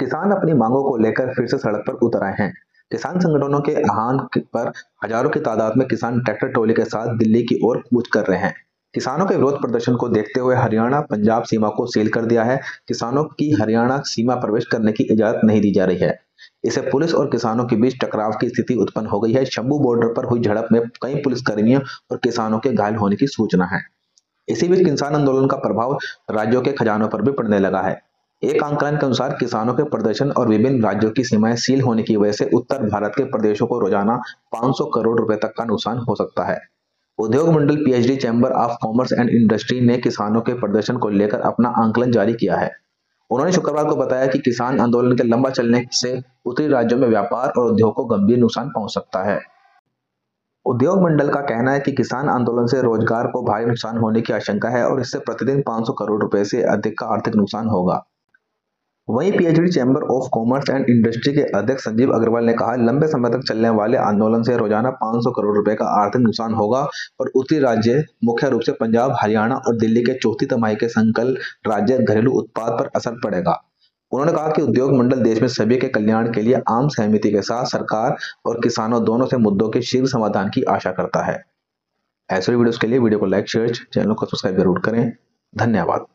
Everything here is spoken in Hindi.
किसान अपनी मांगों को लेकर फिर से सड़क पर उतर आए हैं। किसान संगठनों के आह्वान पर हज़ारों की तादाद में किसान ट्रैक्टर ट्रॉली के साथ दिल्ली की ओर कूच कर रहे हैं। किसानों के विरोध प्रदर्शन को देखते हुए हरियाणा, पंजाब सीमा को सील कर दिया है। किसानों की हरियाणा सीमा प्रवेश करने की इजाज़त नहीं दी जा रही है। इसे पुलिस और किसानों के बीच टकराव की स्थिति उत्पन्न हो गई है। शंभू बॉर्डर पर हुई झड़प में कई पुलिसकर्मियों और किसानों के घायल होने की सूचना है। इसी बीच किसान आंदोलन का प्रभाव राज्यों के खजानों पर भी पड़ने लगा है। एक आंकलन के अनुसार किसानों के प्रदर्शन और विभिन्न राज्यों की सीमाएँ सील होने की वजह से उत्तर भारत के प्रदेशों को रोज़ाना 500 करोड़ रुपए तक का नुकसान हो सकता है। उद्योग मंडल PHD chamber of commerce and industry ने किसानों के प्रदर्शन को लेकर अपना आंकलन जारी किया है। उन्होंने शुक्रवार को बताया कि किसान आंदोलन के लंबा चलने से उत्तरी राज्यों में व्यापार और उद्योग को गंभीर नुकसान पहुँच सकता है। उद्योग मंडल का कहना है कि किसान आंदोलन से रोज़गार को भारी नुकसान होने की आशंका है और इससे प्रतिदिन 500 करोड़ रुपए से अधिक का आर्थिक नुकसान होगा। वहीं PHD chamber of commerce and industry के अध्यक्ष संजीव अग्रवाल ने कहा, लंबे समय तक चलने वाले आंदोलन से रोज़ाना 500 करोड़ रुपए का आर्थिक नुकसान होगा और उत्तरी राज्य, मुख्य रूप से पंजाब, हरियाणा और दिल्ली के चौथी तमाही के संकल राज्य घरेलू उत्पाद पर असर पड़ेगा। उन्होंने कहा कि उद्योग मंडल देश में सभी के कल्याण के लिए आम सहमति के साथ सरकार और किसानों दोनों से मुद्दों के शीघ्र समाधान की आशा करता है। ऐसे वीडियोस के लिए वीडियो को लाइक, शेयर, चैनल को सब्सक्राइब ज़रूर करें। धन्यवाद।